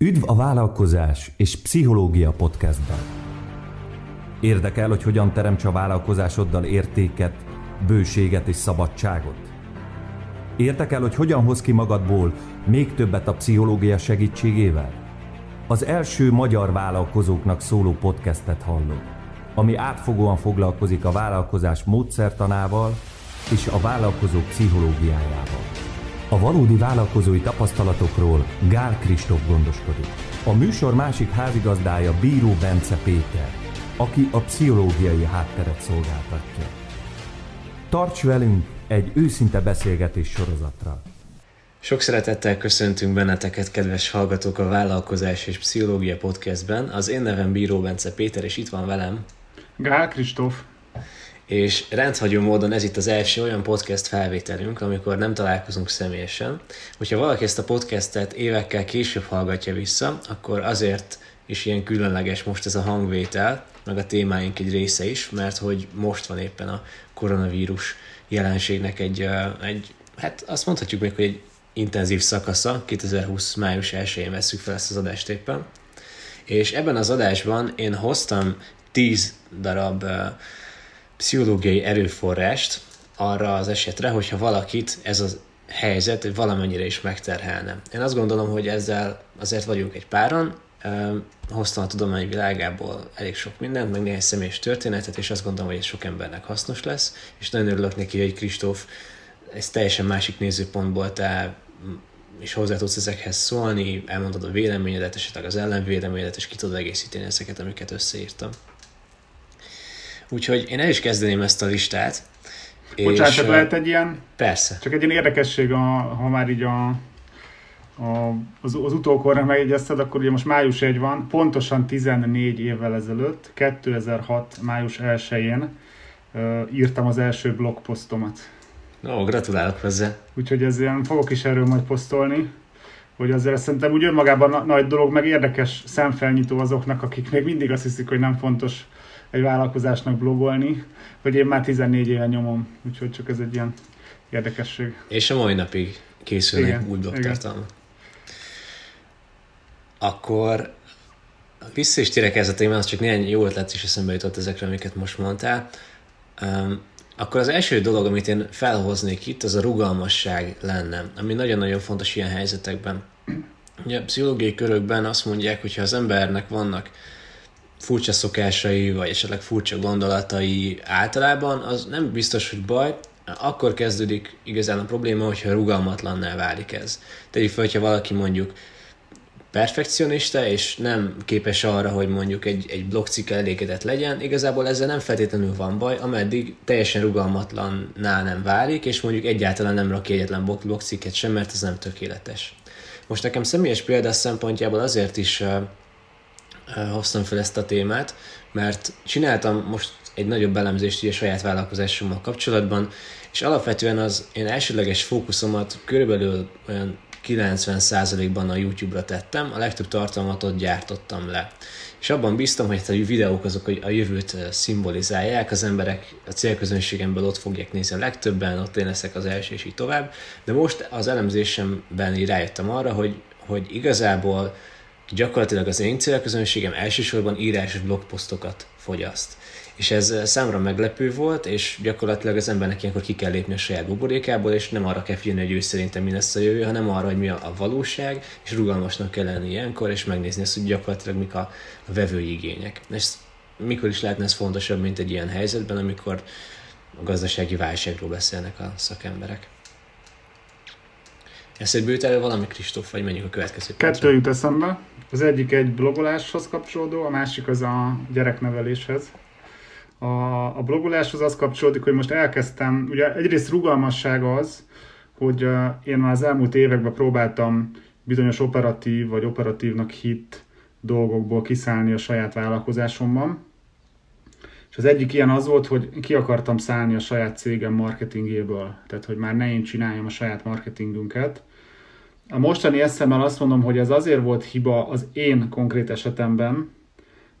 Üdv a vállalkozás és pszichológia podcastban. Érdekel, hogy hogyan teremts a vállalkozásoddal értéket, bőséget és szabadságot? Érdekel, hogy hogyan hoz ki magadból még többet a pszichológia segítségével? Az első magyar vállalkozóknak szóló podcastet hallod, ami átfogóan foglalkozik a vállalkozás módszertanával és a vállalkozó pszichológiájával. A valódi vállalkozói tapasztalatokról Gál Kristóf gondoskodik. A műsor másik házigazdája Bíró Bence Péter, aki a pszichológiai hátteret szolgáltatja. Tarts velünk egy őszinte beszélgetés sorozatra. Sok szeretettel köszöntünk benneteket, kedves hallgatók, a Vállalkozás és Pszichológia Podcastben. Az én nevem Bíró Bence Péter, és itt van velem Gál Kristóf és rendhagyó módon ez itt az első olyan podcast felvételünk, amikor nem találkozunk személyesen. Hogyha valaki ezt a podcastet évekkel később hallgatja vissza, akkor azért is ilyen különleges most ez a hangvétel, meg a témáink egy része is, mert hogy most van éppen a koronavírus jelenségnek egy, egy hát azt mondhatjuk még, hogy egy intenzív szakasza, 2020. május 1-én veszük fel ezt az adást éppen. És ebben az adásban én hoztam 10 darab pszichológiai erőforrást arra az esetre, hogyha valakit ez a helyzet valamennyire is megterhelne. Én azt gondolom, hogy ezzel azért vagyunk egy páran, hoztam a tudomány világából elég sok mindent, meg néhány személyes történetet, és azt gondolom, hogy ez sok embernek hasznos lesz, és nagyon örülök neki, hogy Kristóf ez teljesen másik nézőpontból te és hozzá tudsz ezekhez szólni, elmondod a véleményedet, esetleg az ellenvéleményedet, és ki tudod egészíteni ezeket, amiket összeírtam. Úgyhogy én el is kezdeném ezt a listát. Bocsánat, és, lehet egy ilyen... Persze. Csak egy ilyen érdekesség, a, ha már így a, a, az, az utókorra megjegyezted, akkor ugye most május 1 van, pontosan 14 évvel ezelőtt, 2006. május 1-én uh, írtam az első blogposztomat. Ó, gratulálok hozzá. Úgyhogy ez ilyen, fogok is erről majd posztolni, hogy azért szerintem úgy önmagában na- nagy dolog, meg érdekes szemfelnyitó azoknak, akik még mindig azt hiszik, hogy nem fontos egy vállalkozásnak blogolni, hogy én már 14 éve nyomom, úgyhogy csak ez egy ilyen érdekesség. És a mai napig készülnek igen, új blogtartalmak. Akkor vissza is térek ez a témához, csak néhány jó ötlet is eszembe jutott ezekre, amiket most mondtál. Um, akkor az első dolog, amit én felhoznék itt, az a rugalmasság lenne, ami nagyon-nagyon fontos ilyen helyzetekben. Ugye a pszichológiai körökben azt mondják, hogy ha az embernek vannak furcsa szokásai, vagy esetleg furcsa gondolatai általában, az nem biztos, hogy baj, akkor kezdődik igazán a probléma, hogyha rugalmatlanná válik ez. Tegyük fel, hogyha valaki mondjuk perfekcionista, és nem képes arra, hogy mondjuk egy, egy blogcikk elégedett legyen, igazából ezzel nem feltétlenül van baj, ameddig teljesen rugalmatlanná nem válik, és mondjuk egyáltalán nem rak egyetlen blogcikket sem, mert ez nem tökéletes. Most nekem személyes példa szempontjából azért is hoztam fel ezt a témát, mert csináltam most egy nagyobb elemzést a saját vállalkozásommal kapcsolatban, és alapvetően az én elsőleges fókuszomat körülbelül olyan 90%-ban a YouTube-ra tettem, a legtöbb tartalmat ott gyártottam le. És abban bíztam, hogy hát a videók azok a jövőt szimbolizálják, az emberek a célközönségemből ott fogják nézni a legtöbben, ott én leszek az első, és így tovább. De most az elemzésemben így rájöttem arra, hogy, hogy igazából gyakorlatilag az én célközönségem elsősorban írásos blogposztokat fogyaszt. És ez eh, számra meglepő volt, és gyakorlatilag az embernek ilyenkor ki kell lépni a saját buborékából, és nem arra kell figyelni, hogy ő szerintem mi lesz a jövő, hanem arra, hogy mi a, valóság, és rugalmasnak kell lenni ilyenkor, és megnézni azt, hogy gyakorlatilag mik a, a vevői igények. És mikor is lehetne ez fontosabb, mint egy ilyen helyzetben, amikor a gazdasági válságról beszélnek a szakemberek. Eszedbe jut elő valami, Kristóf, vagy menjünk a következő Kettő jut eszembe. Az egyik egy blogoláshoz kapcsolódó, a másik az a gyerekneveléshez. A, a blogoláshoz az kapcsolódik, hogy most elkezdtem, ugye egyrészt rugalmasság az, hogy én már az elmúlt években próbáltam bizonyos operatív vagy operatívnak hit dolgokból kiszállni a saját vállalkozásomban. És az egyik ilyen az volt, hogy ki akartam szállni a saját cégem marketingéből. Tehát, hogy már ne én csináljam a saját marketingünket, a mostani eszemmel azt mondom, hogy ez azért volt hiba az én konkrét esetemben,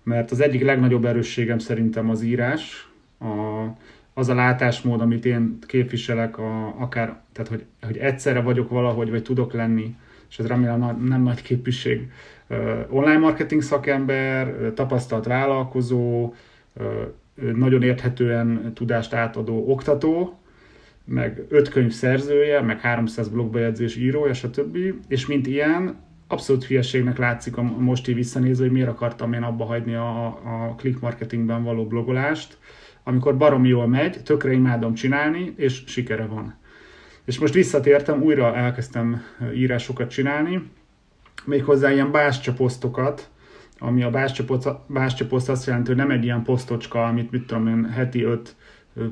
mert az egyik legnagyobb erősségem szerintem az írás, a, az a látásmód, amit én képviselek, a, akár, tehát hogy, hogy egyszerre vagyok valahogy, vagy tudok lenni és ez remélem nem nagy képviség, online marketing szakember, tapasztalt vállalkozó, nagyon érthetően tudást átadó oktató, meg öt könyv szerzője, meg 300 blogbejegyzés írója, stb. És mint ilyen, abszolút hülyeségnek látszik a mosti visszanéző, hogy miért akartam én abba hagyni a, a click marketingben való blogolást, amikor barom jól megy, tökre imádom csinálni, és sikere van. És most visszatértem, újra elkezdtem írásokat csinálni, méghozzá ilyen bástyaposztokat, ami a bástyaposzt azt jelenti, hogy nem egy ilyen posztocska, amit mit tudom én, heti öt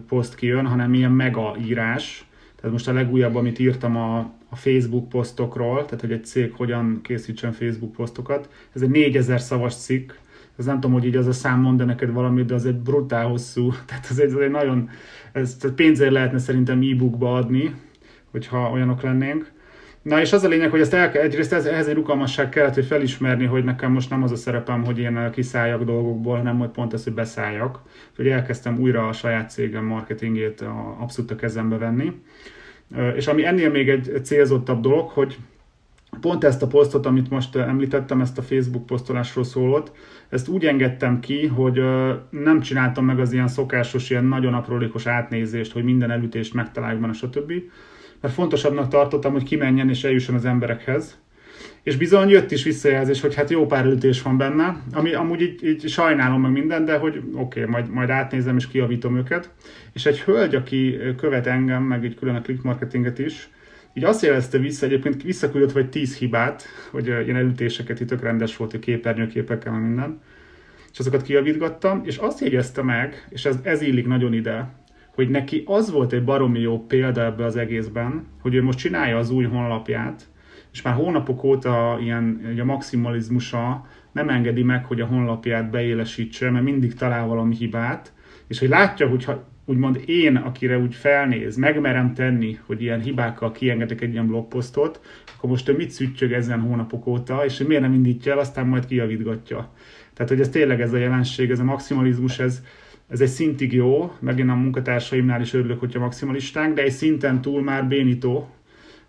poszt kijön, hanem ilyen mega írás. Tehát most a legújabb, amit írtam a, a Facebook posztokról, tehát hogy egy cég hogyan készítsen Facebook posztokat, ez egy 4000 szavas cikk, ez nem tudom, hogy így az a szám mond neked valamit, de az egy brutál hosszú, tehát ez egy, ez egy nagyon, ezt pénzért lehetne szerintem e-bookba adni, hogyha olyanok lennénk. Na és az a lényeg, hogy ezt el, egyrészt ez, ehhez egy rugalmasság kellett, hogy felismerni, hogy nekem most nem az a szerepem, hogy én kiszálljak dolgokból, hanem hogy pont ez, hogy beszálljak. Hogy elkezdtem újra a saját cégem marketingét abszolút a kezembe venni. És ami ennél még egy célzottabb dolog, hogy pont ezt a posztot, amit most említettem, ezt a Facebook posztolásról szólott, ezt úgy engedtem ki, hogy nem csináltam meg az ilyen szokásos, ilyen nagyon aprólékos átnézést, hogy minden elütést megtaláljuk benne, stb mert fontosabbnak tartottam, hogy kimenjen és eljusson az emberekhez. És bizony jött is visszajelzés, hogy hát jó pár ütés van benne, ami amúgy így, így sajnálom meg minden, de hogy oké, okay, majd, majd átnézem és kiavítom őket. És egy hölgy, aki követ engem, meg egy külön a click marketinget is, így azt jelezte vissza, egyébként visszaküldött vagy tíz hibát, hogy ilyen elütéseket itt tök rendes volt, hogy képernyőképekkel, meg minden, és azokat kiavítgattam, és azt jegyezte meg, és ez, ez illik nagyon ide, hogy neki az volt egy baromi jó példa ebbe az egészben, hogy ő most csinálja az új honlapját, és már hónapok óta ilyen a maximalizmusa nem engedi meg, hogy a honlapját beélesítse, mert mindig talál valami hibát, és hogy látja, hogy ha úgymond én, akire úgy felnéz, megmerem tenni, hogy ilyen hibákkal kiengedek egy ilyen blogposztot, akkor most ő mit szüttyög ezen hónapok óta, és hogy miért nem indítja el, aztán majd kijavítgatja. Tehát, hogy ez tényleg ez a jelenség, ez a maximalizmus, ez, ez egy szintig jó, megint a munkatársaimnál is örülök, hogyha maximalisták, de egy szinten túl már bénító,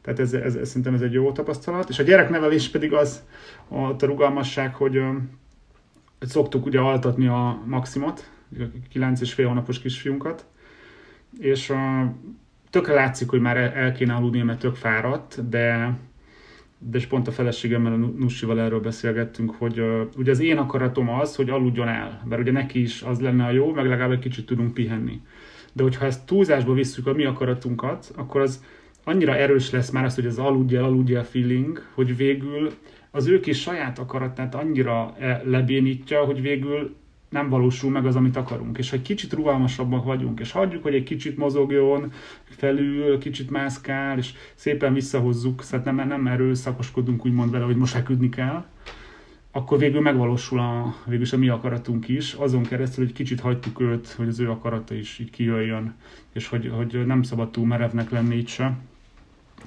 tehát ez, ez, ez szerintem ez egy jó tapasztalat. És a gyereknevelés pedig az a, a rugalmasság, hogy, hogy szoktuk ugye altatni a maximot, a 9 és fél hónapos kisfiunkat, és a, tökre látszik, hogy már el kéne aludni, mert tök fáradt, de de és pont a feleségemmel, a Nussival erről beszélgettünk, hogy uh, ugye az én akaratom az, hogy aludjon el, mert ugye neki is az lenne a jó, meg legalább egy kicsit tudunk pihenni. De hogyha ezt túlzásba visszük a mi akaratunkat, akkor az annyira erős lesz már az, hogy az aludja, aludja feeling, hogy végül az ők is saját akaratát annyira e, lebénítja, hogy végül nem valósul meg az, amit akarunk. És ha egy kicsit rugalmasabbak vagyunk, és hagyjuk, hogy egy kicsit mozogjon felül, kicsit mászkál, és szépen visszahozzuk, szóval nem, nem erőszakoskodunk úgymond vele, hogy most feküdni kell, akkor végül megvalósul a, végül a mi akaratunk is, azon keresztül, hogy kicsit hagytuk őt, hogy az ő akarata is így kijöjjön, és hogy, hogy nem szabad túl merevnek lenni itt se.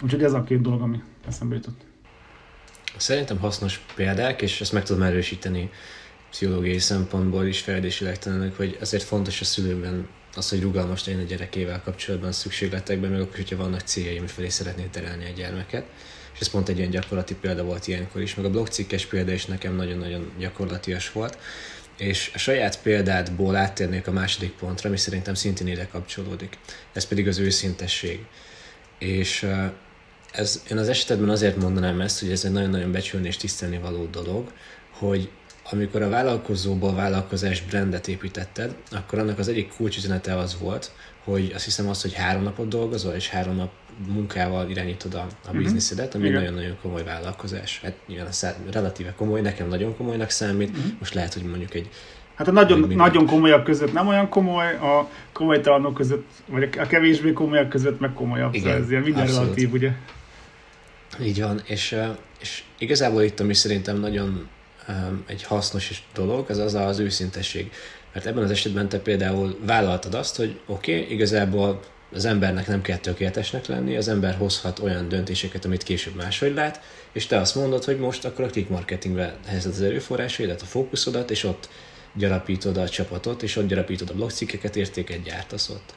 Úgyhogy ez a két dolog, ami eszembe jutott. Szerintem hasznos példák, és ezt meg tudom erősíteni pszichológiai szempontból is fejlődésileg tanulnak, hogy azért fontos a szülőben az, hogy rugalmas legyen a gyerekével kapcsolatban, szükségletekben, meg akkor, hogyha vannak céljai, ami felé szeretné terelni a gyermeket. És ez pont egy ilyen gyakorlati példa volt ilyenkor is, meg a blogcikkes példa is nekem nagyon-nagyon gyakorlatias volt. És a saját példádból áttérnék a második pontra, ami szerintem szintén ide kapcsolódik. Ez pedig az őszintesség. És ez, én az esetben azért mondanám ezt, hogy ez egy nagyon-nagyon becsülni és tisztelni való dolog, hogy amikor a vállalkozóból vállalkozás brandet építetted, akkor annak az egyik kulcsüzenete az volt, hogy azt hiszem az, hogy három napot dolgozol, és három nap munkával irányítod a, a uh-huh. bizniszedet, ami Igen. nagyon-nagyon komoly vállalkozás. Hát nyilván a szá- relatíve komoly, nekem nagyon komolynak számít, uh-huh. most lehet, hogy mondjuk egy Hát a nagyon, nagyon komolyak között nem olyan komoly, a komolytalanok között, vagy a kevésbé komolyak között meg komolyabb. Igen, szóval ez ilyen minden abszolút. relatív, ugye? Így van, és, és igazából itt, ami szerintem nagyon egy hasznos dolog, az az az őszintesség. Mert ebben az esetben te például vállaltad azt, hogy oké, okay, igazából az embernek nem kell tökéletesnek lenni, az ember hozhat olyan döntéseket, amit később máshogy lát, és te azt mondod, hogy most akkor a click marketingbe helyezed az erőforrásaidat, a fókuszodat, és ott gyarapítod a csapatot, és ott gyarapítod a blogcikkeket, értéket gyártasz ott.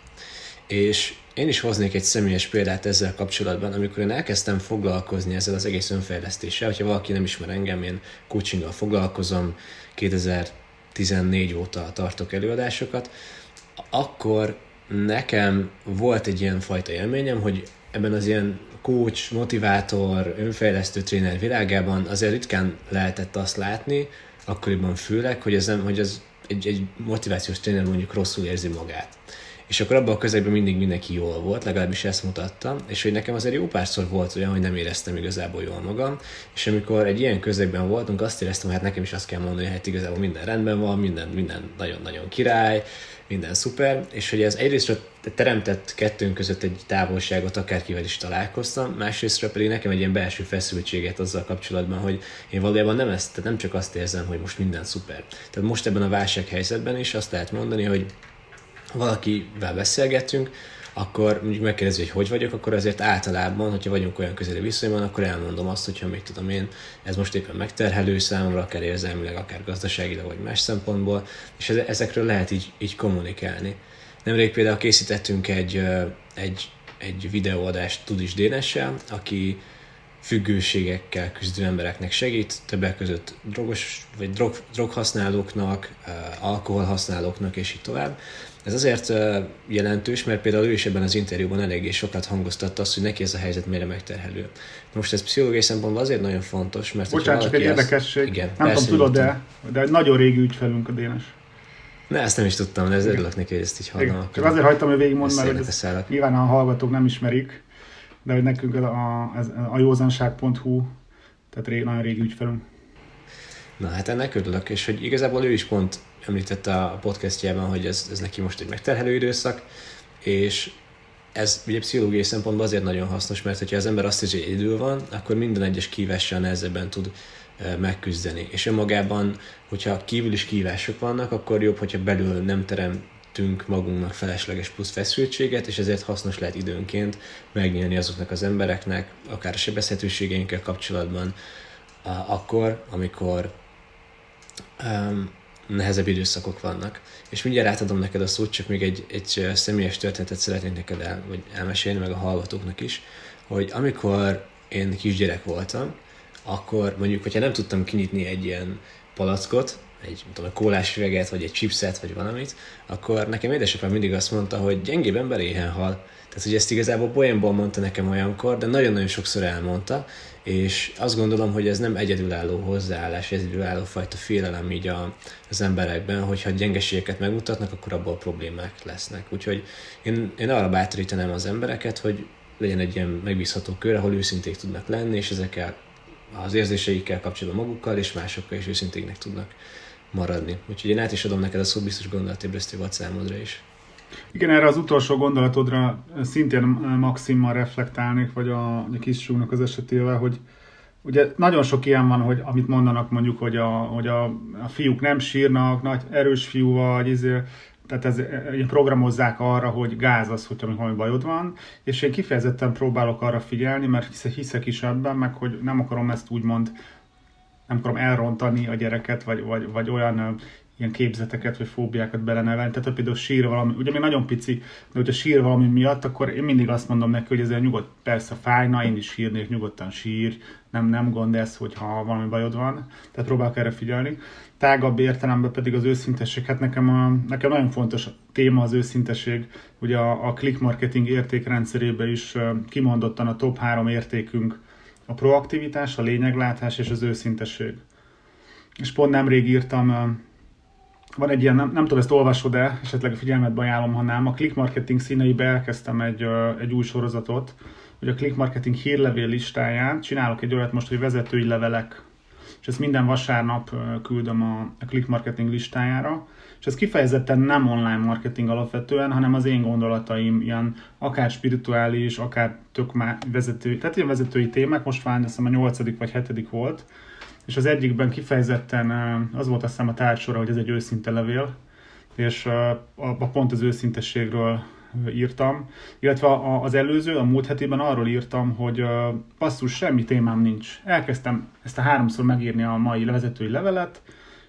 És én is hoznék egy személyes példát ezzel kapcsolatban, amikor én elkezdtem foglalkozni ezzel az egész önfejlesztéssel, hogyha valaki nem ismer engem, én coachinggal foglalkozom, 2014 óta tartok előadásokat, akkor nekem volt egy ilyen fajta élményem, hogy ebben az ilyen coach, motivátor, önfejlesztő tréner világában azért ritkán lehetett azt látni, akkoriban főleg, hogy ez, nem, hogy ez egy, egy motivációs tréner mondjuk rosszul érzi magát. És akkor abban a közegben mindig mindenki jól volt, legalábbis ezt mutatta, és hogy nekem azért jó párszor volt olyan, hogy nem éreztem igazából jól magam, és amikor egy ilyen közegben voltunk, azt éreztem, hogy hát nekem is azt kell mondani, hogy hát igazából minden rendben van, minden, minden nagyon-nagyon király, minden szuper, és hogy ez egyrészt teremtett kettőnk között egy távolságot, akárkivel is találkoztam, másrészt pedig nekem egy ilyen belső feszültséget azzal kapcsolatban, hogy én valójában nem ezt, tehát nem csak azt érzem, hogy most minden szuper. Tehát most ebben a válsághelyzetben is azt lehet mondani, hogy valakivel beszélgetünk, akkor mondjuk megkérdezi, hogy hogy vagyok, akkor azért általában, hogyha vagyunk olyan közeli viszonyban, akkor elmondom azt, hogyha még tudom én, ez most éppen megterhelő számomra, akár érzelmileg, akár gazdaságilag, vagy más szempontból, és ezekről lehet így, így kommunikálni. Nemrég például készítettünk egy, egy, egy videóadást Tudis Dénessel, aki függőségekkel küzdő embereknek segít, többek között drogos, vagy drog, droghasználóknak, alkoholhasználóknak, és így tovább. Ez azért jelentős, mert például ő is ebben az interjúban eléggé sokat hangoztatta azt, hogy neki ez a helyzet mire megterhelő. Most ez pszichológiai szempontból azért nagyon fontos, mert... Bocsánat, csak egy érdekesség. Igen, nem tudom, tudod, de, de egy nagyon régi ügyfelünk a Dénes. Ne, ezt nem is tudtam, de ez örülök neki, hogy ezt így hallom. Csak azért hagytam, hogy végigmondom, mert hogy ez, nyilván a hallgatók nem ismerik, de hogy nekünk a, a, a józanság.hu, tehát ré, nagyon régi ügyfelünk. Na hát ennek örülök, és hogy igazából ő is pont említette a podcastjában, hogy ez, ez neki most egy megterhelő időszak, és ez ugye pszichológiai szempontból azért nagyon hasznos, mert hogyha az ember azt hiszi, hogy egyedül van, akkor minden egyes kívással nehezebben tud megküzdeni. És önmagában, hogyha kívül is kívások vannak, akkor jobb, hogyha belül nem teremtünk magunknak felesleges plusz feszültséget, és ezért hasznos lehet időnként megnyílni azoknak az embereknek, akár a sebezhetőségeinkkel kapcsolatban, akkor, amikor um, nehezebb időszakok vannak. És mindjárt átadom neked a szót, csak még egy, egy személyes történetet szeretnék neked el, vagy elmesélni, meg a hallgatóknak is, hogy amikor én kisgyerek voltam, akkor mondjuk, hogyha nem tudtam kinyitni egy ilyen palackot, egy, tudom, egy kólás üveget, vagy egy chipset, vagy valamit, akkor nekem édesapám mindig azt mondta, hogy gyengébb ember éhen hal. Tehát, hogy ezt igazából poénból mondta nekem olyankor, de nagyon-nagyon sokszor elmondta, és azt gondolom, hogy ez nem egyedülálló hozzáállás, egyedülálló fajta félelem így a, az emberekben, hogyha gyengeségeket megmutatnak, akkor abból problémák lesznek. Úgyhogy én, én arra bátorítanám az embereket, hogy legyen egy ilyen megbízható kör, ahol őszinték tudnak lenni, és ezekkel az érzéseikkel kapcsolatban magukkal és másokkal is őszintéknek tudnak maradni. Úgyhogy én át is adom neked a szó, biztos gondolatébresztő számodra is. Igen, erre az utolsó gondolatodra szintén Maximmal reflektálnék, vagy a, a kisúnak az esetével, hogy ugye nagyon sok ilyen van, hogy amit mondanak mondjuk, hogy a, hogy a, a fiúk nem sírnak, nagy erős fiú vagy, izé, tehát ez, programozzák arra, hogy gáz az, hogyha valami bajod van, és én kifejezetten próbálok arra figyelni, mert hiszek is ebben, meg hogy nem akarom ezt úgymond nem akarom elrontani a gyereket, vagy, vagy, vagy olyan ilyen képzeteket vagy fóbiákat belenevelni. Tehát, ha például sír valami, ugye még nagyon pici, de hogyha sír valami miatt, akkor én mindig azt mondom neki, hogy ezzel nyugodt, persze fájna, én is sírnék, nyugodtan sír, nem, nem gond ez, hogyha valami bajod van, tehát próbálok erre figyelni. Tágabb értelemben pedig az őszintesség, hát nekem, a, nekem nagyon fontos téma az őszintesség, ugye a, a click marketing értékrendszerében is kimondottan a top három értékünk a proaktivitás, a lényeglátás és az őszintesség. És pont nemrég írtam van egy ilyen, nem, nem tudom, ezt olvasod-e, esetleg a figyelmetbe ajánlom, ha nem, a click marketing színeibe elkezdtem egy, egy új sorozatot, hogy a click marketing hírlevél listáján csinálok egy olyat most, hogy vezetői levelek, és ezt minden vasárnap küldöm a, a click marketing listájára, és ez kifejezetten nem online marketing alapvetően, hanem az én gondolataim, ilyen akár spirituális, akár tök már vezető, tehát ilyen vezetői témák, most már hiszem a nyolcadik vagy hetedik volt, és az egyikben kifejezetten az volt azt hiszem a tárcsora, hogy ez egy őszinte levél, és a, a pont az őszintességről írtam, illetve az előző, a múlt hetében arról írtam, hogy passzus, semmi témám nincs. Elkezdtem ezt a háromszor megírni a mai vezetői levelet,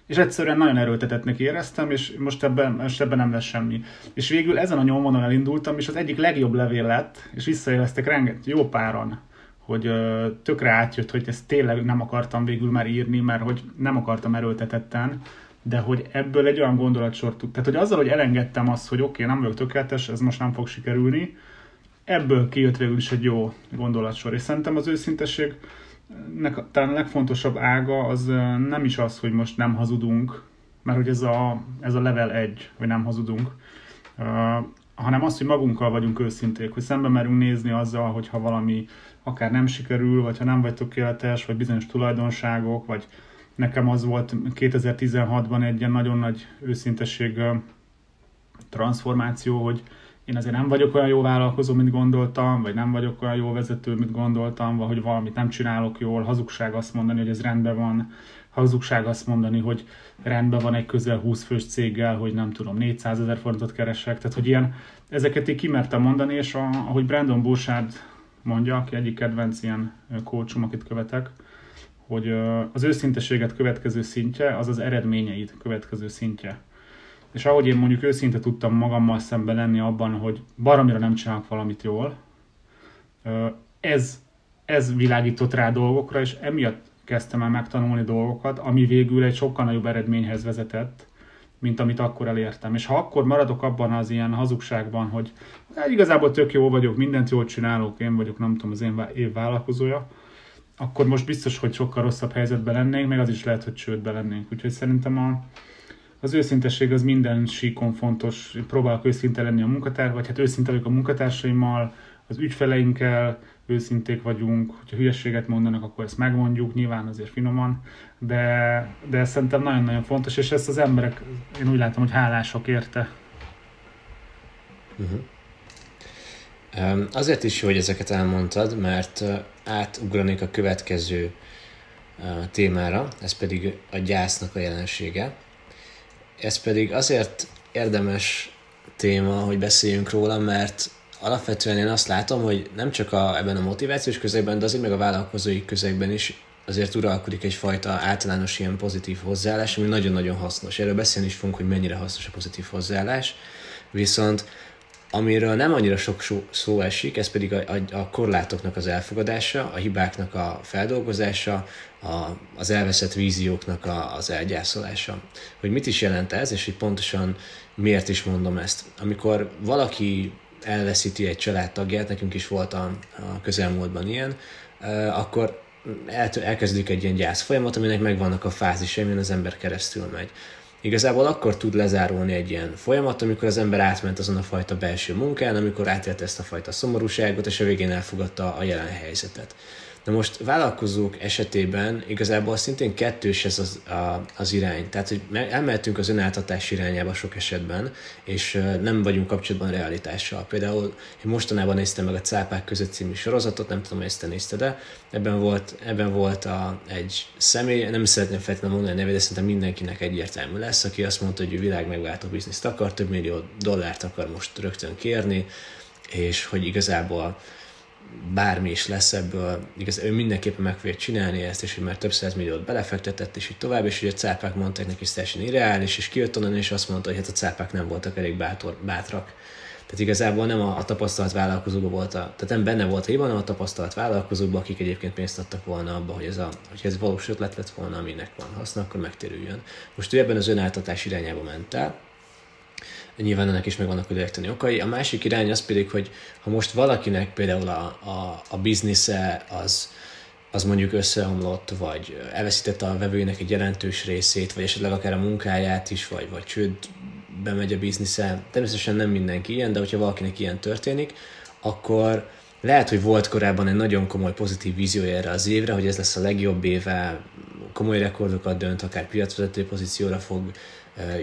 és egyszerűen nagyon erőltetetnek éreztem, és most ebben, most ebben nem lesz semmi. És végül ezen a nyomvonal elindultam, és az egyik legjobb levél lett, és visszajeleztek renget, jó páran, hogy ö, tökre átjött, hogy ezt tényleg nem akartam végül már írni, mert hogy nem akartam erőltetetten, de hogy ebből egy olyan gondolatsor tud. Tehát, hogy azzal, hogy elengedtem azt, hogy oké, okay, nem vagyok tökéletes, ez most nem fog sikerülni, ebből kijött végül is egy jó gondolatsor. És szerintem az őszintesség talán a legfontosabb ága az nem is az, hogy most nem hazudunk, mert hogy ez a, ez a level egy, hogy nem hazudunk, hanem az, hogy magunkkal vagyunk őszinték, hogy szembe merünk nézni azzal, hogyha valami akár nem sikerül, vagy ha nem vagy tökéletes, vagy bizonyos tulajdonságok, vagy nekem az volt 2016-ban egy ilyen nagyon nagy őszintesség transformáció, hogy én azért nem vagyok olyan jó vállalkozó, mint gondoltam, vagy nem vagyok olyan jó vezető, mint gondoltam, vagy hogy valamit nem csinálok jól, hazugság azt mondani, hogy ez rendben van, hazugság azt mondani, hogy rendben van egy közel 20 fős céggel, hogy nem tudom, 400 ezer forintot keresek, tehát hogy ilyen, ezeket így kimertem mondani, és a, ahogy Brandon Bouchard mondja, aki egyik kedvenc ilyen coachum, akit követek, hogy az őszinteséget következő szintje, az az eredményeid következő szintje. És ahogy én mondjuk őszinte tudtam magammal szemben lenni abban, hogy baromira nem csinálok valamit jól, ez, ez világított rá dolgokra, és emiatt kezdtem el megtanulni dolgokat, ami végül egy sokkal nagyobb eredményhez vezetett, mint amit akkor elértem. És ha akkor maradok abban az ilyen hazugságban, hogy hát igazából tök jó vagyok, mindent jól csinálok, én vagyok, nem tudom, az én év vállalkozója, akkor most biztos, hogy sokkal rosszabb helyzetben lennénk, meg az is lehet, hogy csődbe lennénk. Úgyhogy szerintem a, az őszintesség az minden síkon fontos. Próbálok őszinte lenni a munkatárs, vagy hát őszinte vagyok a munkatársaimmal, az ügyfeleinkkel, őszinték vagyunk, hogyha hülyeséget mondanak, akkor ezt megmondjuk, nyilván azért finoman, de, de szerintem nagyon-nagyon fontos, és ezt az emberek, én úgy látom, hogy hálások érte. Uh-huh. Azért is jó, hogy ezeket elmondtad, mert átugranék a következő témára, ez pedig a gyásznak a jelensége. Ez pedig azért érdemes téma, hogy beszéljünk róla, mert alapvetően én azt látom, hogy nem csak a, ebben a motivációs közegben, de azért meg a vállalkozói közegben is azért uralkodik egyfajta általános ilyen pozitív hozzáállás, ami nagyon-nagyon hasznos. Erről beszélni is fogunk, hogy mennyire hasznos a pozitív hozzáállás. Viszont amiről nem annyira sok szó esik, ez pedig a, a, a korlátoknak az elfogadása, a hibáknak a feldolgozása, a, az elveszett vízióknak a, az elgyászolása. Hogy mit is jelent ez, és hogy pontosan miért is mondom ezt. Amikor valaki elveszíti egy családtagját, nekünk is volt a, a közelmúltban ilyen, akkor el, elkezdődik egy ilyen gyász folyamat, aminek megvannak a fázisai, amin az ember keresztül megy. Igazából akkor tud lezárulni egy ilyen folyamat, amikor az ember átment azon a fajta belső munkán, amikor átélte ezt a fajta szomorúságot, és a végén elfogadta a jelen helyzetet. Na most vállalkozók esetében igazából szintén kettős ez az, a, az irány. Tehát, hogy elmehetünk az önáltatás irányába sok esetben, és nem vagyunk kapcsolatban realitással. Például én mostanában néztem meg a Cápák között című sorozatot, nem tudom, hogy ezt te nézted de ebben volt, ebben volt a, egy személy, nem szeretném feltétlenül mondani a nevét, de szerintem mindenkinek egyértelmű lesz, aki azt mondta, hogy ő világ megváltó bizniszt akar, több millió dollárt akar most rögtön kérni, és hogy igazából bármi is lesz ebből, igaz, ő mindenképpen meg fogja csinálni ezt, és hogy már több milliót belefektetett, és így tovább, és hogy a cápák mondták neki, hogy teljesen irreális, és kijött onnan, és azt mondta, hogy hát a cápák nem voltak elég bátor, bátrak. Tehát igazából nem a, a tapasztalt vállalkozóban volt, a, tehát nem benne volt a hiba, hanem a tapasztalt vállalkozóban, akik egyébként pénzt adtak volna abba, hogy ez, a, hogy ez valós ötlet lett volna, aminek van haszna, akkor megtérüljön. Most ő ebben az önáltatás irányába ment el, nyilván ennek is megvannak a direktani okai. A másik irány az pedig, hogy ha most valakinek például a, a, a biznisze az, az mondjuk összeomlott, vagy elveszítette a vevőinek egy jelentős részét, vagy esetleg akár a munkáját is, vagy, vagy csődbe megy a biznisze. Természetesen nem mindenki ilyen, de hogyha valakinek ilyen történik, akkor lehet, hogy volt korábban egy nagyon komoly pozitív víziója erre az évre, hogy ez lesz a legjobb éve, komoly rekordokat dönt, akár piacvezető pozícióra fog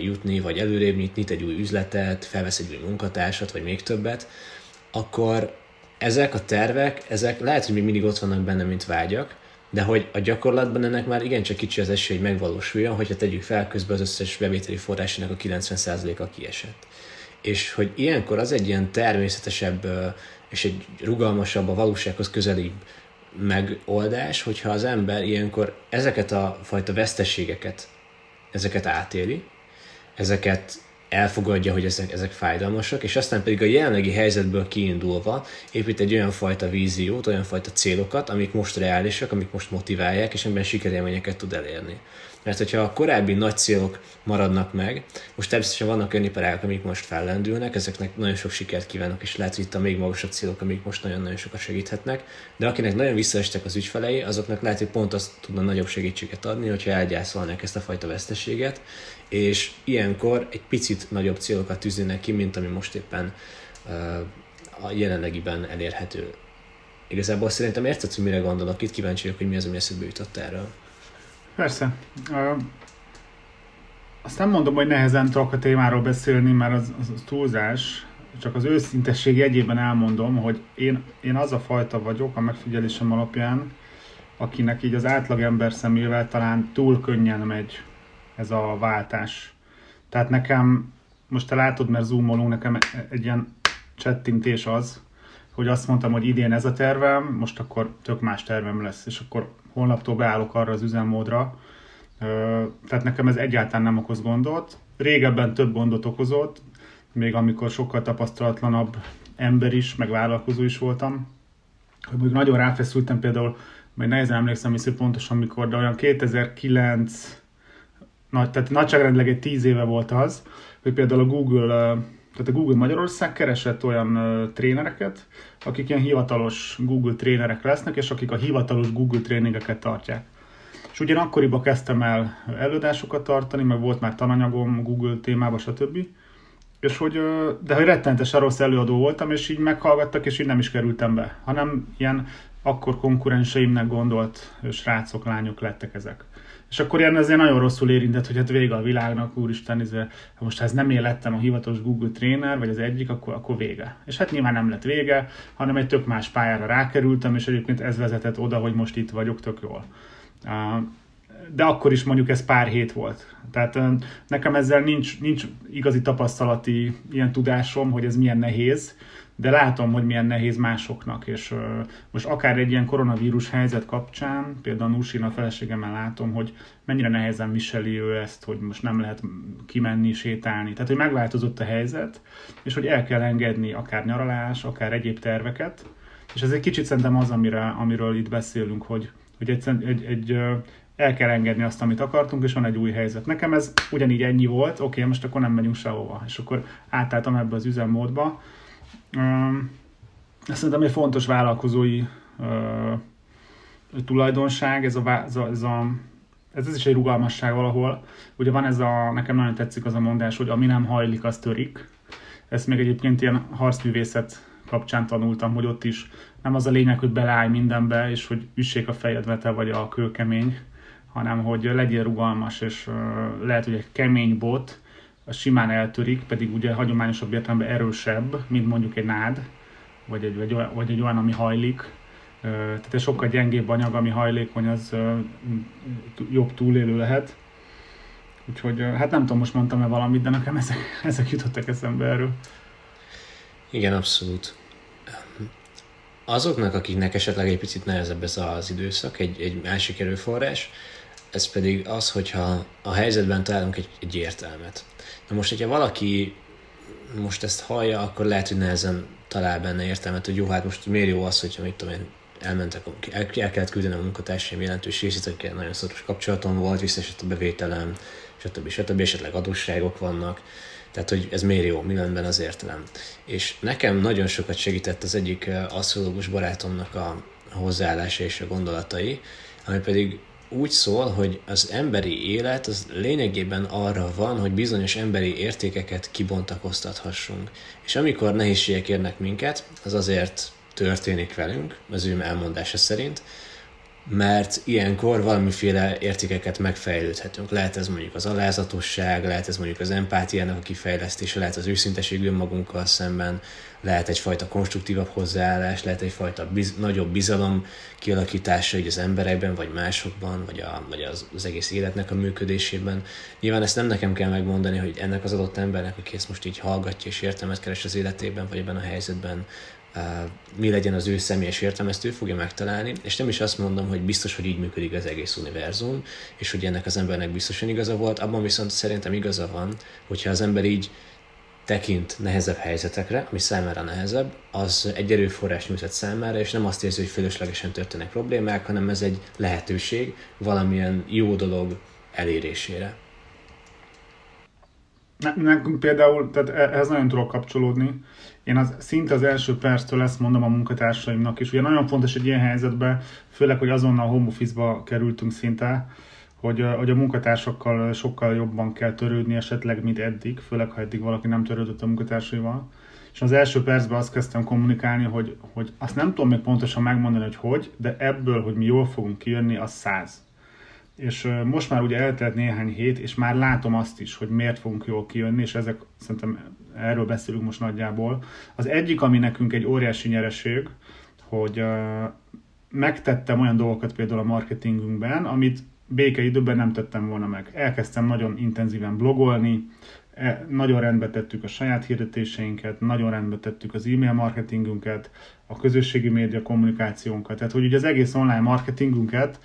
jutni, vagy előrébb nyitni egy új üzletet, felvesz egy új munkatársat, vagy még többet, akkor ezek a tervek, ezek lehet, hogy még mindig ott vannak benne, mint vágyak, de hogy a gyakorlatban ennek már igencsak kicsi az esély, hogy megvalósuljon, hogyha tegyük fel közben az összes bevételi forrásának a 90%-a kiesett. És hogy ilyenkor az egy ilyen természetesebb és egy rugalmasabb, a valósághoz közelibb megoldás, hogyha az ember ilyenkor ezeket a fajta veszteségeket ezeket átéli, ezeket elfogadja, hogy ezek, ezek fájdalmasak, és aztán pedig a jelenlegi helyzetből kiindulva épít egy olyan fajta víziót, olyan fajta célokat, amik most reálisak, amik most motiválják, és amiben sikerélményeket tud elérni. Mert hogyha a korábbi nagy célok maradnak meg, most természetesen vannak olyan iparágok, amik most fellendülnek, ezeknek nagyon sok sikert kívánok, és lehet, hogy itt a még magasabb célok, amik most nagyon-nagyon sokat segíthetnek, de akinek nagyon visszaestek az ügyfelei, azoknak lehet, hogy pont azt tudna nagyobb segítséget adni, hogyha elgyászolnák ezt a fajta veszteséget, és ilyenkor egy picit nagyobb célokat tűznének ki, mint ami most éppen uh, a jelenlegiben elérhető. Igazából szerintem érted, hogy mire gondolok, itt kíváncsi vagyok, hogy mi az, ami eszedbe jutott erről. Persze. Uh, azt nem mondom, hogy nehezen tudok a témáról beszélni, mert az, az, az túlzás, csak az őszintesség jegyében elmondom, hogy én, én az a fajta vagyok a megfigyelésem alapján, akinek így az átlagember szemével talán túl könnyen megy ez a váltás. Tehát nekem, most te látod, mert zoomolunk, nekem egy ilyen csettintés az, hogy azt mondtam, hogy idén ez a tervem, most akkor tök más tervem lesz, és akkor holnaptól beállok arra az üzemmódra. Tehát nekem ez egyáltalán nem okoz gondot. Régebben több gondot okozott, még amikor sokkal tapasztalatlanabb ember is, meg vállalkozó is voltam. Mondjuk nagyon ráfeszültem például, majd nehezen emlékszem hogy pontosan mikor, de olyan 2009 nagy, tehát nagyságrendileg egy tíz éve volt az, hogy például a Google, tehát a Google Magyarország keresett olyan trénereket, akik ilyen hivatalos Google trénerek lesznek, és akik a hivatalos Google tréningeket tartják. És ugyanakkoriban kezdtem el előadásokat tartani, meg volt már tananyagom Google témába, stb. És hogy, de hogy rettenetesen rossz előadó voltam, és így meghallgattak, és így nem is kerültem be, hanem ilyen akkor konkurenseimnek gondolt srácok, lányok lettek ezek. És akkor ilyen azért nagyon rosszul érintett, hogy hát vége a világnak, úristen, ez, most ha ez nem én lettem a hivatalos Google tréner, vagy az egyik, akkor, akkor vége. És hát nyilván nem lett vége, hanem egy tök más pályára rákerültem, és egyébként ez vezetett oda, hogy most itt vagyok tök jól. De akkor is mondjuk ez pár hét volt. Tehát nekem ezzel nincs, nincs igazi tapasztalati ilyen tudásom, hogy ez milyen nehéz, de látom, hogy milyen nehéz másoknak, és most akár egy ilyen koronavírus helyzet kapcsán, például Nusin a feleségemmel látom, hogy mennyire nehezen viseli ő ezt, hogy most nem lehet kimenni, sétálni. Tehát, hogy megváltozott a helyzet, és hogy el kell engedni akár nyaralás, akár egyéb terveket, és ez egy kicsit szerintem az, amire, amiről itt beszélünk, hogy, hogy egy, egy, egy, el kell engedni azt, amit akartunk, és van egy új helyzet. Nekem ez ugyanígy ennyi volt, oké, most akkor nem megyünk sehova. És akkor átálltam ebbe az üzemmódba, ez szerintem egy fontos vállalkozói tulajdonság, ez, a, ez, a, ez, a, ez, ez is egy rugalmasság valahol. Ugye van ez a, nekem nagyon tetszik az a mondás, hogy ami nem hajlik, az törik. Ezt még egyébként ilyen harcművészet kapcsán tanultam, hogy ott is nem az a lényeg, hogy beleállj mindenbe, és hogy üssék a fejedbe te vagy a kőkemény, hanem hogy legyél rugalmas, és uh, lehet, hogy egy kemény bot, az simán eltörik, pedig ugye hagyományosabb értelemben erősebb, mint mondjuk egy nád, vagy egy, vagy, vagy egy olyan, ami hajlik. Tehát egy sokkal gyengébb anyag, ami hajlékony, az jobb túlélő lehet. Úgyhogy hát nem tudom, most mondtam-e valamit, de nekem ezek, ezek jutottak eszembe erről. Igen, abszolút. Azoknak, akiknek esetleg egy picit nehezebb ez az időszak, egy, egy másik erőforrás, ez pedig az, hogyha a helyzetben találunk egy, egy értelmet. Na most, hogyha valaki most ezt hallja, akkor lehet, hogy nehezen talál benne értelmet, hogy jó, hát most miért jó az, hogyha mit tudom én, elmentek, el, el kellett küldeni a munkatársaim jelentős részét, akikkel nagyon szoros kapcsolatom volt, visszaesett a bevételem, stb. stb. esetleg adósságok vannak. Tehát, hogy ez miért jó, mi benne az értelem. És nekem nagyon sokat segített az egyik eh, asztrológus barátomnak a hozzáállása és a gondolatai, ami pedig úgy szól, hogy az emberi élet az lényegében arra van, hogy bizonyos emberi értékeket kibontakoztathassunk. És amikor nehézségek érnek minket, az azért történik velünk, az ő elmondása szerint, mert ilyenkor valamiféle értékeket megfejlődhetünk. Lehet ez mondjuk az alázatosság, lehet ez mondjuk az empátiának a kifejlesztése, lehet az őszinteség önmagunkkal szemben, lehet egyfajta konstruktívabb hozzáállás, lehet egyfajta biz, nagyobb bizalom kialakítása így az emberekben, vagy másokban, vagy, a, vagy az, az egész életnek a működésében. Nyilván ezt nem nekem kell megmondani, hogy ennek az adott embernek, aki ezt most így hallgatja és értelmet keres az életében, vagy ebben a helyzetben, mi legyen az ő személyes értelme, ezt ő fogja megtalálni, és nem is azt mondom, hogy biztos, hogy így működik az egész univerzum, és hogy ennek az embernek biztosan igaza volt, abban viszont szerintem igaza van, hogyha az ember így tekint nehezebb helyzetekre, ami számára nehezebb, az egy erőforrás nyújtott számára, és nem azt érzi, hogy fölöslegesen történnek problémák, hanem ez egy lehetőség valamilyen jó dolog elérésére. Nekünk például, tehát e- ehhez nagyon tudok kapcsolódni. Én az, szinte az első perctől ezt mondom a munkatársaimnak is. Ugye nagyon fontos egy ilyen helyzetben, főleg, hogy azonnal home office-ba kerültünk szinte, hogy, hogy a munkatársakkal sokkal jobban kell törődni esetleg, mint eddig, főleg ha eddig valaki nem törődött a munkatársaival. És az első percben azt kezdtem kommunikálni, hogy, hogy azt nem tudom még pontosan megmondani, hogy hogy, de ebből, hogy mi jól fogunk kijönni, az száz. És most már ugye eltelt néhány hét, és már látom azt is, hogy miért fogunk jól kijönni, és ezek szerintem erről beszélünk most nagyjából. Az egyik, ami nekünk egy óriási nyereség, hogy megtettem olyan dolgokat például a marketingünkben, amit békeidőben nem tettem volna meg. Elkezdtem nagyon intenzíven blogolni, e, nagyon rendbe tettük a saját hirdetéseinket, nagyon rendbe tettük az e-mail marketingünket, a közösségi média kommunikációnkat. Tehát, hogy ugye az egész online marketingünket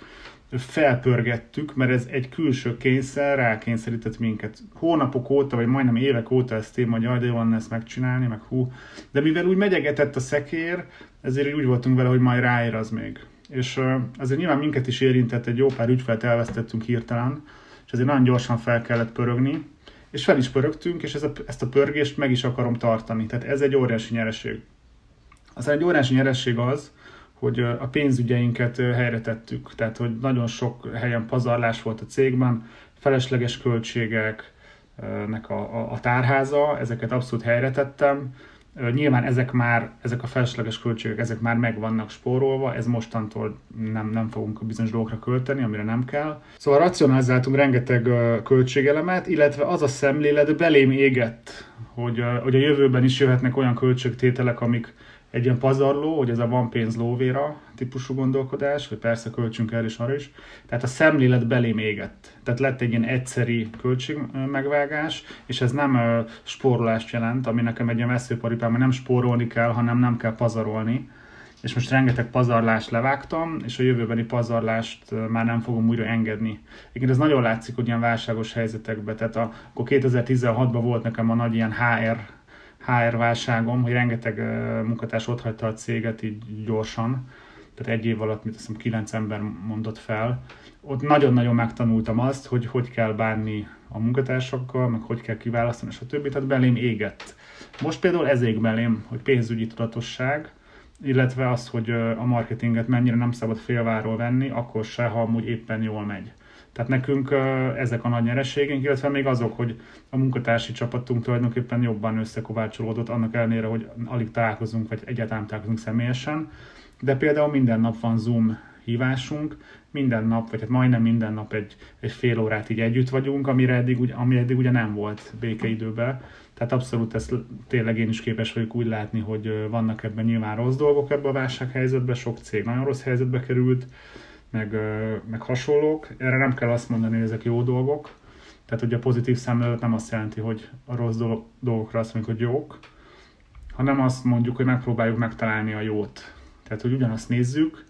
felpörgettük, mert ez egy külső kényszer rákényszerített minket. Hónapok óta, vagy majdnem évek óta ezt én, hogy jaj, de jó ezt megcsinálni, meg hú. De mivel úgy megyegetett a szekér, ezért úgy voltunk vele, hogy majd ráér az még és azért nyilván minket is érintett, egy jó pár ügyfelt elvesztettünk hirtelen, és ezért nagyon gyorsan fel kellett pörögni, és fel is pörögtünk, és ez a, ezt a pörgést meg is akarom tartani. Tehát ez egy óriási nyereség. Aztán egy óriási nyereség az, hogy a pénzügyeinket helyre tettük. Tehát, hogy nagyon sok helyen pazarlás volt a cégben, felesleges költségeknek a, a, a tárháza, ezeket abszolút helyre tettem, Nyilván ezek már, ezek a felesleges költségek, ezek már meg vannak spórolva, ez mostantól nem, nem fogunk bizonyos dolgokra költeni, amire nem kell. Szóval racionalizáltunk rengeteg költségelemet, illetve az a szemlélet belém égett, hogy, hogy a jövőben is jöhetnek olyan költségtételek, amik egy ilyen pazarló, hogy ez a van pénz lóvéra típusú gondolkodás, hogy persze költsünk el és arra is. Tehát a szemlélet belém égett. Tehát lett egy ilyen egyszeri költségmegvágás, és ez nem spórolást jelent, ami nekem egy ilyen veszőparipám, hogy nem spórolni kell, hanem nem kell pazarolni. És most rengeteg pazarlást levágtam, és a jövőbeni pazarlást már nem fogom újra engedni. Igen, ez nagyon látszik, hogy ilyen válságos helyzetekben, tehát a, akkor 2016-ban volt nekem a nagy ilyen HR HR válságom, hogy rengeteg munkatárs ott hagyta a céget így gyorsan, tehát egy év alatt, mit hiszem, kilenc ember mondott fel. Ott nagyon-nagyon megtanultam azt, hogy hogy kell bánni a munkatársakkal, meg hogy kell kiválasztani, és a többi, tehát belém égett. Most például ez ég belém, hogy pénzügyi tudatosság, illetve az, hogy a marketinget mennyire nem szabad félváról venni, akkor se, ha amúgy éppen jól megy. Tehát nekünk ezek a nagy nyerességeink, illetve még azok, hogy a munkatársi csapatunk tulajdonképpen jobban összekovácsolódott, annak ellenére, hogy alig találkozunk, vagy egyáltalán találkozunk személyesen. De például minden nap van Zoom hívásunk, minden nap, vagy hát majdnem minden nap egy, egy fél órát így együtt vagyunk, amire eddig, ami eddig ugye nem volt békeidőben. Tehát abszolút ezt tényleg én is képes vagyok úgy látni, hogy vannak ebben nyilván rossz dolgok ebben a válsághelyzetben, sok cég nagyon rossz helyzetbe került, meg, meg hasonlók. Erre nem kell azt mondani, hogy ezek jó dolgok. Tehát, hogy a pozitív szemlélet nem azt jelenti, hogy a rossz dolgokra azt mondjuk, hogy jók, hanem azt mondjuk, hogy megpróbáljuk megtalálni a jót. Tehát, hogy ugyanazt nézzük,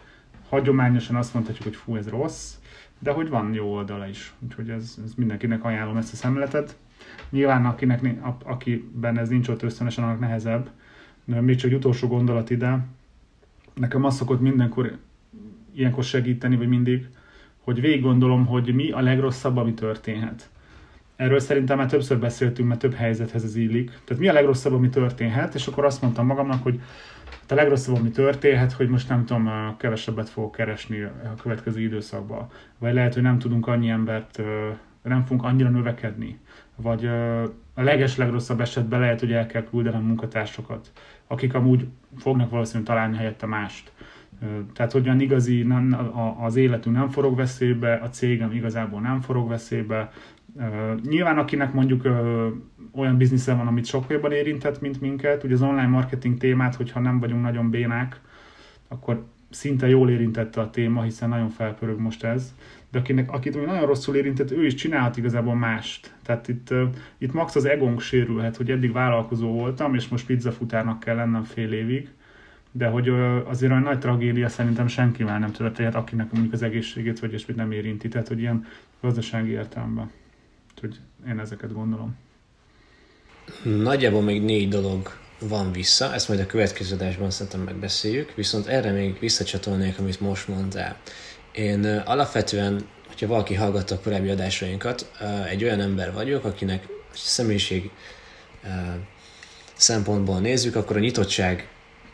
hagyományosan azt mondhatjuk, hogy fú, ez rossz, de hogy van jó oldala is. Úgyhogy ez, ez mindenkinek ajánlom ezt a szemletet. Nyilván akinek, akiben ez nincs ott ösztönösen, annak nehezebb. De még csak egy utolsó gondolat ide. Nekem azt szokott mindenkor ilyenkor segíteni, vagy mindig, hogy végig gondolom, hogy mi a legrosszabb, ami történhet. Erről szerintem már többször beszéltünk, mert több helyzethez ez illik. Tehát mi a legrosszabb, ami történhet, és akkor azt mondtam magamnak, hogy a legrosszabb, ami történhet, hogy most nem tudom, kevesebbet fogok keresni a következő időszakban. Vagy lehet, hogy nem tudunk annyi embert, nem fogunk annyira növekedni. Vagy a leges legrosszabb esetben lehet, hogy el kell küldenem munkatársokat, akik amúgy fognak valószínűleg találni helyette mást. Tehát, hogy olyan igazi, nem, az életünk nem forog veszélybe, a cégem igazából nem forog veszélybe. Nyilván akinek mondjuk olyan biznisze van, amit sokkal jobban érintett, mint minket, ugye az online marketing témát, hogyha nem vagyunk nagyon bénák, akkor szinte jól érintette a téma, hiszen nagyon felpörög most ez, de akinek, akit nagyon rosszul érintett, ő is csinálhat igazából mást. Tehát itt, itt max az egónk sérülhet, hogy eddig vállalkozó voltam, és most pizzafutárnak kell lennem fél évig, de hogy azért a nagy tragédia szerintem senkivel nem történhet, akinek mondjuk az egészségét vagy ilyesmit nem érinti, tehát hogy ilyen gazdasági értelemben. Hogy én ezeket gondolom. Nagyjából még négy dolog van vissza, ezt majd a következő adásban szerintem megbeszéljük, viszont erre még visszacsatolnék, amit most mondtál. Én alapvetően, hogyha valaki hallgatta a korábbi adásainkat, egy olyan ember vagyok, akinek személyiség szempontból nézzük, akkor a nyitottság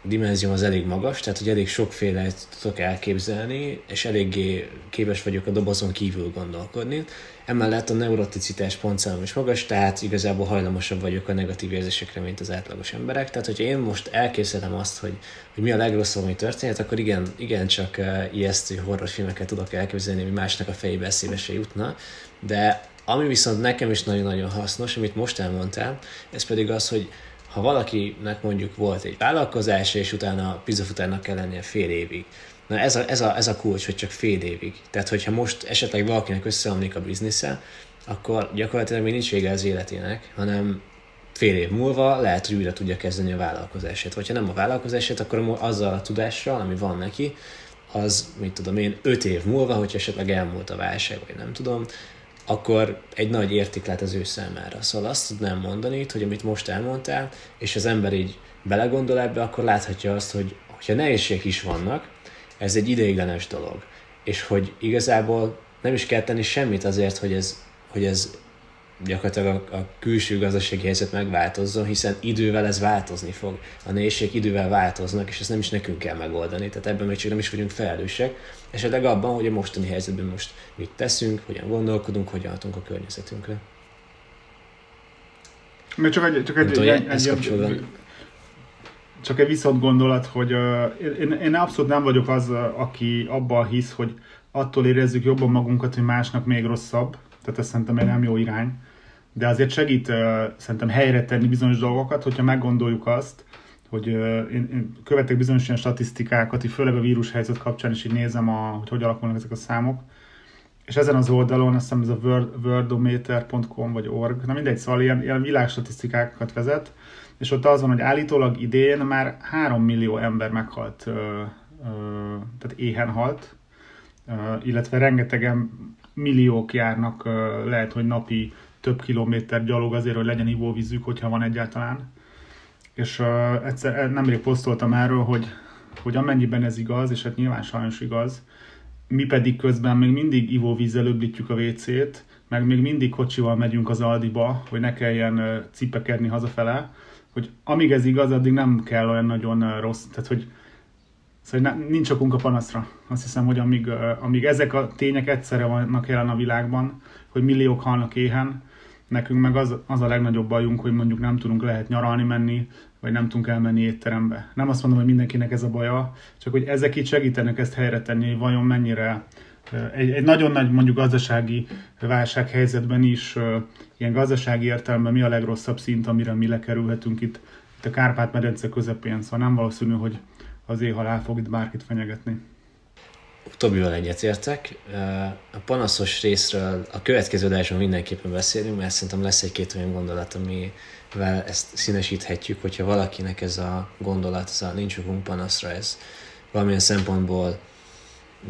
dimenzió az elég magas, tehát hogy elég sokféle tudok elképzelni, és eléggé képes vagyok a dobozon kívül gondolkodni. Emellett a neuroticitás pontszám is magas, tehát igazából hajlamosabb vagyok a negatív érzésekre, mint az átlagos emberek. Tehát, hogyha én most elképzelem azt, hogy, hogy mi a legrosszabb, ami történhet, akkor igen, igen csak uh, ijesztő horrorfilmeket tudok elképzelni, ami másnak a fejébe eszébe se jutna. De ami viszont nekem is nagyon-nagyon hasznos, amit most elmondtál, ez pedig az, hogy ha valakinek mondjuk volt egy vállalkozása, és utána pizzafutárnak kell lennie fél évig, Na ez a, ez, a, ez a kulcs, hogy csak fél évig. Tehát, hogyha most esetleg valakinek összeomlik a biznisze, akkor gyakorlatilag még nincs vége az életének, hanem fél év múlva lehet, hogy újra tudja kezdeni a vállalkozását. Vagy ha nem a vállalkozását, akkor azzal a tudással, ami van neki, az, mit tudom én, öt év múlva, hogyha esetleg elmúlt a válság, vagy nem tudom, akkor egy nagy érték lehet az ő számára. Szóval azt tudnám mondani, hogy amit most elmondtál, és az ember így belegondol ebbe, akkor láthatja azt, hogy ha nehézségek is vannak, ez egy ideiglenes dolog. És hogy igazából nem is kell tenni semmit azért, hogy ez, hogy ez gyakorlatilag a, a külső gazdasági helyzet megváltozzon, hiszen idővel ez változni fog. A nehézség idővel változnak, és ezt nem is nekünk kell megoldani. Tehát ebben még csak nem is vagyunk felelősek. Esetleg abban, hogy a mostani helyzetben most mit teszünk, hogyan gondolkodunk, hogyan hatunk a környezetünkre. Még csak egy, csak egy, egy, egy, egy, csak egy viszont gondolat, hogy uh, én, én abszolút nem vagyok az, aki abban hisz, hogy attól érezzük jobban magunkat, hogy másnak még rosszabb. Tehát ez szerintem egy nem jó irány. De azért segít szerintem helyre tenni bizonyos dolgokat, hogyha meggondoljuk azt, hogy én, én követek bizonyos ilyen statisztikákat, így főleg a vírushelyzet kapcsán is így nézem, a, hogy hogy alakulnak ezek a számok. És ezen az oldalon, azt hiszem ez a wordometer.com vagy org, na mindegy, szóval ilyen, ilyen világstatisztikákat vezet, és ott az van, hogy állítólag idén már 3 millió ember meghalt, ö, ö, tehát éhen halt, ö, illetve rengetegen milliók járnak, lehet, hogy napi több kilométer gyalog azért, hogy legyen ivóvízük, hogyha van egyáltalán. És ö, egyszer nemrég posztoltam erről, hogy, hogy amennyiben ez igaz, és hát nyilván sajnos igaz, mi pedig közben még mindig ivóvízzel öblítjük a WC-t, meg még mindig kocsival megyünk az Aldiba, hogy ne kelljen cipekedni hazafele, hogy amíg ez igaz, addig nem kell olyan nagyon rossz, tehát hogy Szóval nincs okunk a panaszra. Azt hiszem, hogy amíg, amíg ezek a tények egyszerre vannak jelen a világban, hogy milliók halnak éhen, nekünk meg az, az a legnagyobb bajunk, hogy mondjuk nem tudunk lehet nyaralni menni, vagy nem tudunk elmenni étterembe. Nem azt mondom, hogy mindenkinek ez a baja, csak hogy ezek itt segítenek ezt helyre tenni, hogy vajon mennyire egy, egy nagyon nagy mondjuk gazdasági válsághelyzetben is ilyen gazdasági értelemben mi a legrosszabb szint, amire mi lekerülhetünk itt, itt a Kárpát-medence közepén, szóval nem valószínű, hogy az éhhalál fog itt bárkit fenyegetni. Tobival egyetértek. A panaszos részről a következő adáson mindenképpen beszélünk, mert szerintem lesz egy-két olyan gondolat, amivel ezt színesíthetjük, hogyha valakinek ez a gondolat, ez a nincs okunk panaszra, ez valamilyen szempontból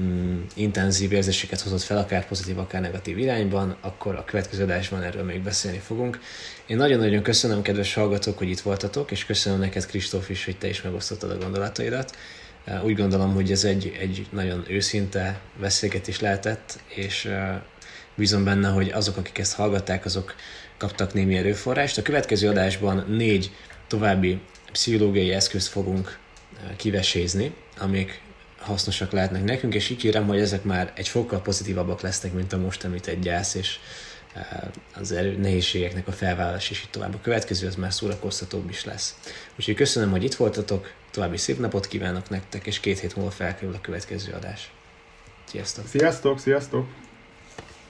mm, intenzív érzéseket hozott fel, akár pozitív, akár negatív irányban, akkor a következő adásban erről még beszélni fogunk. Én nagyon-nagyon köszönöm, kedves hallgatók, hogy itt voltatok, és köszönöm neked, Kristóf is, hogy te is megosztottad a gondolataidat. Úgy gondolom, hogy ez egy, egy nagyon őszinte beszélgetés lehetett, és bízom benne, hogy azok, akik ezt hallgatták, azok kaptak némi erőforrást. A következő adásban négy további pszichológiai eszközt fogunk kivesézni, amik hasznosak lehetnek nekünk, és így kérem, hogy ezek már egy fokkal pozitívabbak lesznek, mint a most említett gyász, és eh, az erő, nehézségeknek a felvállalás, és így tovább. A következő az már szórakoztatóbb is lesz. Úgyhogy köszönöm, hogy itt voltatok, további szép napot kívánok nektek, és két hét múlva felkerül a következő adás. Sziasztok! Sziasztok, sziasztok!